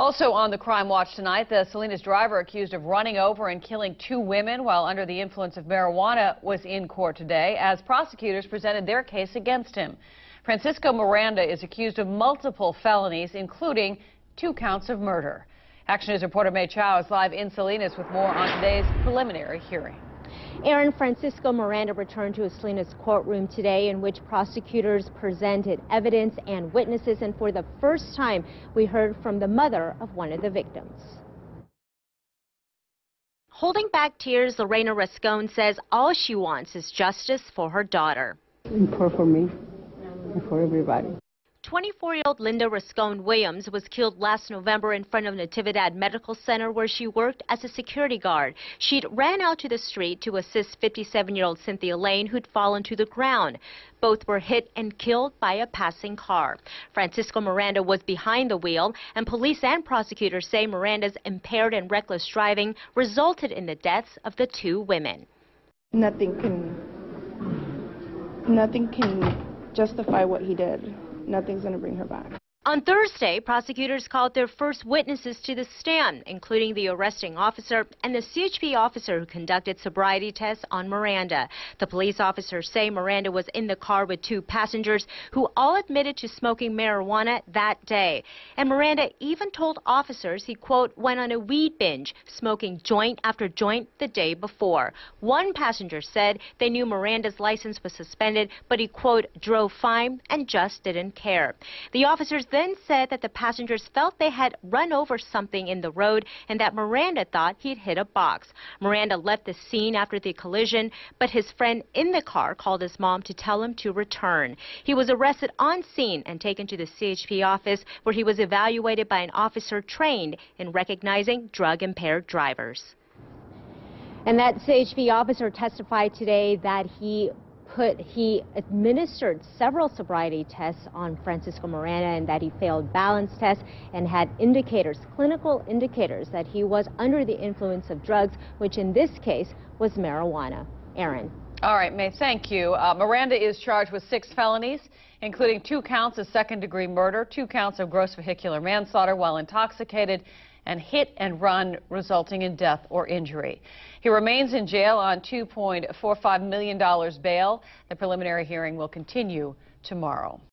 Also on the crime watch tonight, the Salinas driver accused of running over and killing two women while under the influence of marijuana was in court today as prosecutors presented their case against him. Francisco Miranda is accused of multiple felonies, including two counts of murder. Action News reporter May Chow is live in Salinas with more on today's preliminary hearing. Aaron Francisco Miranda returned to a Salinas courtroom today in which prosecutors presented evidence and witnesses and for the first time we heard from the mother of one of the victims. Holding back tears, Lorena Rascon says all she wants is justice for her daughter. And for, for me and for everybody. 24-year-old Linda Rascon Williams was killed last November in front of Natividad Medical Center where she worked as a security guard. She'd ran out to the street to assist 57-year-old Cynthia Lane who'd fallen to the ground. Both were hit and killed by a passing car. Francisco Miranda was behind the wheel and police and prosecutors say Miranda's impaired and reckless driving resulted in the deaths of the two women. Nothing can nothing can justify what he did nothing's going to bring her back. On Thursday, prosecutors called their first witnesses to the stand, including the arresting officer and the CHP officer who conducted sobriety tests on Miranda. The police officers say Miranda was in the car with two passengers who all admitted to smoking marijuana that day. And Miranda even told officers he, quote, went on a weed binge, smoking joint after joint the day before. One passenger said they knew Miranda's license was suspended, but he, quote, drove fine and just didn't care. The officers then said that the passengers felt they had run over something in the road and that Miranda thought he'd hit a box. Miranda left the scene after the collision, but his friend in the car called his mom to tell him to return. He was arrested on scene and taken to the CHP office where he was evaluated by an officer trained in recognizing drug-impaired drivers. And that CHP officer testified today that he put he administered several sobriety tests on Francisco Miranda and that he failed balance tests and had indicators, clinical indicators that he was under the influence of drugs, which in this case was marijuana. Aaron. All right, May, thank you. Uh, Miranda is charged with six felonies, including two counts of second-degree murder, two counts of gross vehicular manslaughter while intoxicated, and hit and run resulting in death or injury. He remains in jail on $2.45 million bail. The preliminary hearing will continue tomorrow.